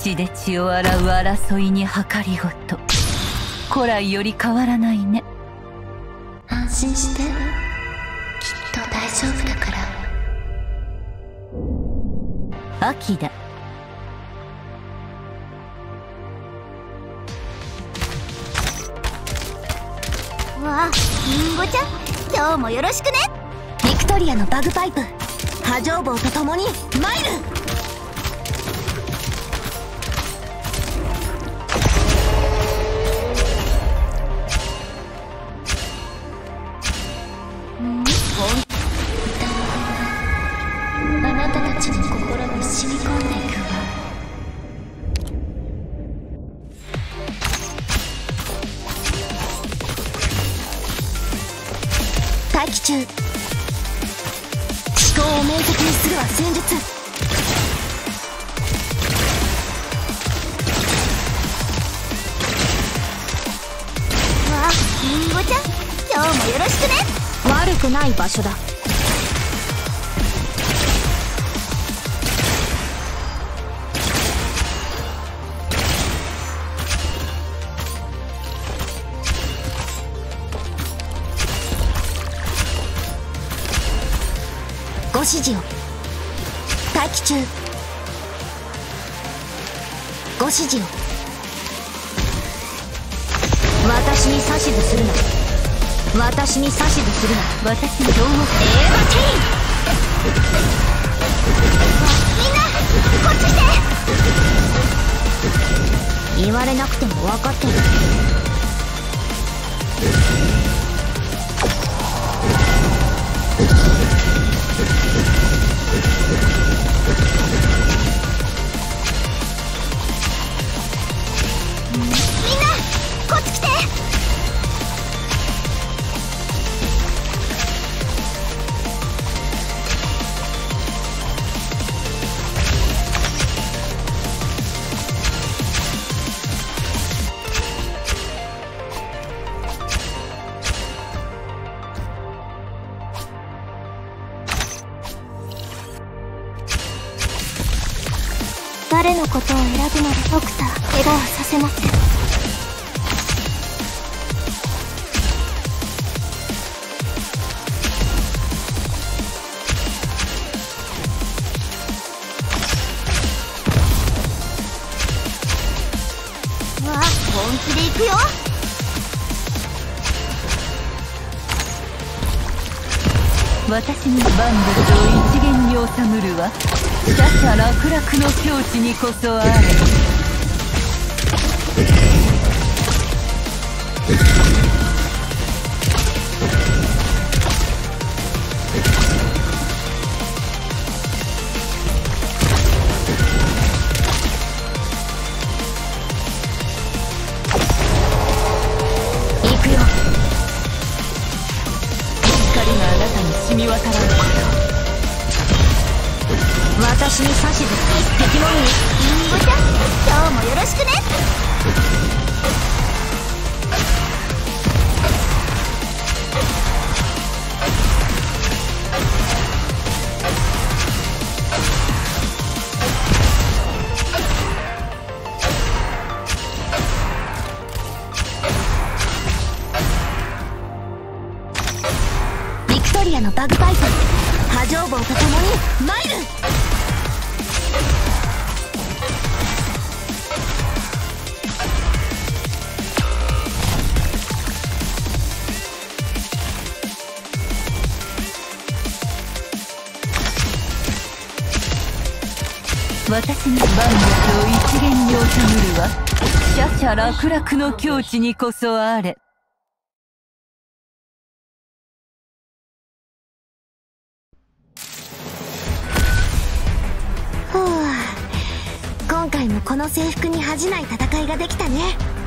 血で血を洗う争いに計りごと。古来より変わらないね。安心してきっと大丈夫だから。秋だ。わありんごちゃん。今日もよろしくね。ビクトリアのバグパイプ。波状棒と共にマイ待機中。思考を明確にするは戦術。わあリンゴちゃん。今日もよろしくね。悪くない場所だ。ご指示を。待機中。ご指示を。私に指図するな。私に指図するな。私の情報エーバテインみんなこっち来て。言われなくても分かってる。誰のことを選ぶならドクター怪我はさせませんわあ本気で行くよ。私に万物を一元に収むるわ。は茶々楽々の境地にこそあれ行くよ。光があなたに染み渡らぬ私に指図敵もにりんごちゃん。今日もよろしくね。バグパイプ波状棒と共にマイ私に万物を一元に収めるは茶々楽々の境地にこそあれ。ほう今回もこの制服に恥じない戦いができたね。